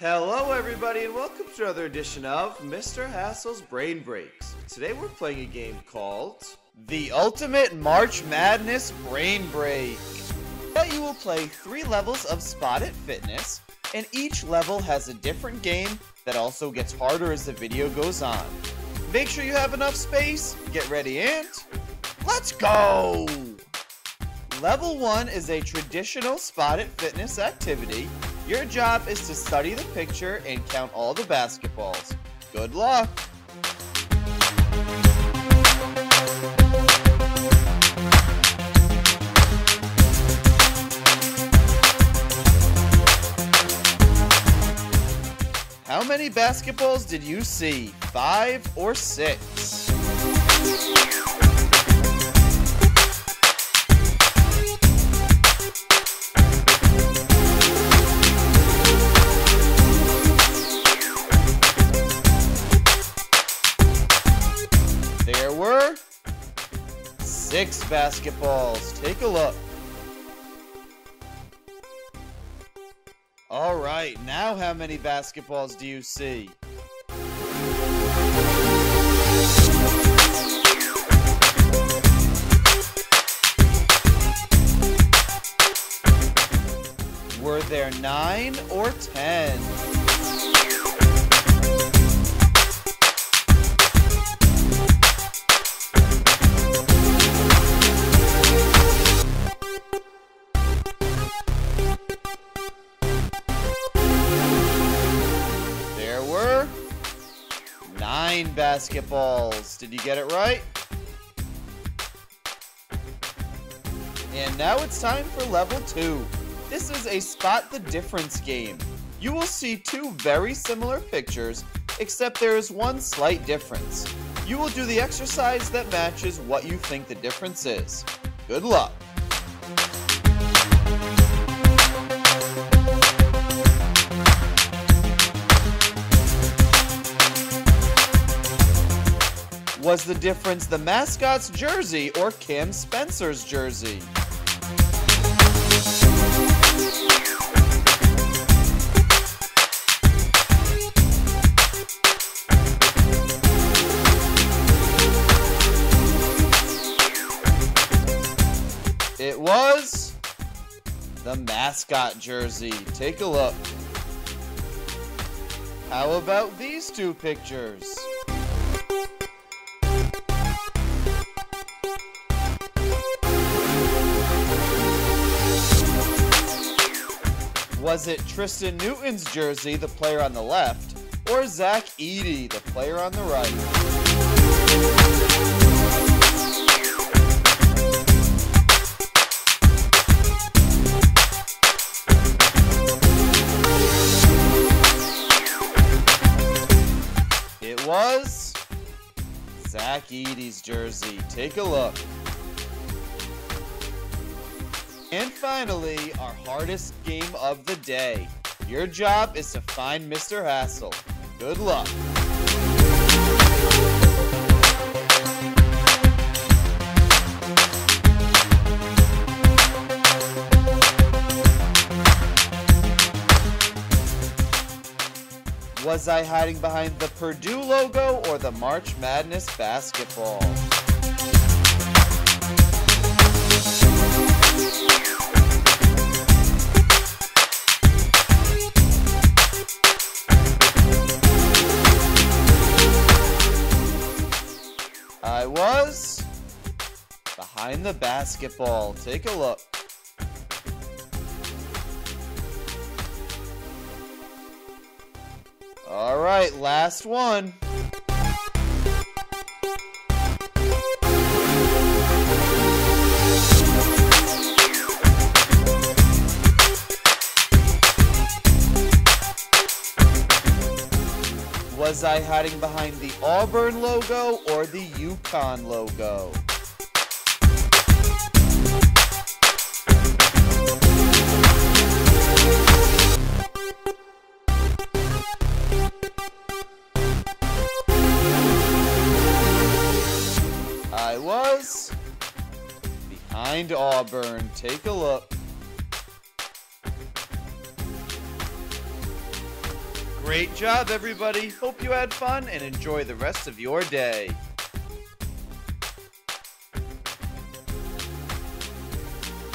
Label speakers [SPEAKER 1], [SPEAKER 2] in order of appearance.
[SPEAKER 1] Hello, everybody, and welcome to another edition of Mr. Hassell's Brain Breaks. Today we're playing a game called The Ultimate March Madness Brain Break. That you will play three levels of Spot-it Fitness, and each level has a different game that also gets harder as the video goes on. Make sure you have enough space, get ready, and let's go! Level 1 is a traditional Spot-it Fitness activity your job is to study the picture and count all the basketballs. Good luck! How many basketballs did you see? Five or six? Six basketballs. Take a look. All right, now how many basketballs do you see? Were there nine or ten? Were nine basketballs. Did you get it right? And now it's time for level two. This is a spot the difference game. You will see two very similar pictures, except there is one slight difference. You will do the exercise that matches what you think the difference is. Good luck. Was the difference the mascot's jersey or Cam Spencer's jersey? It was the mascot jersey. Take a look. How about these two pictures? Was it Tristan Newton's jersey, the player on the left, or Zach Edey, the player on the right? It was Zach Edey's jersey. Take a look. And finally, our hardest game of the day. Your job is to find Mr. Hassell. Good luck. Was I hiding behind the Purdue logo or the March Madness basketball? Behind the basketball. Take a look. All right, last one. Was I hiding behind the Auburn logo or the UConn logo? I was behind Auburn. Take a look. Great job, everybody. Hope you had fun and enjoy the rest of your day.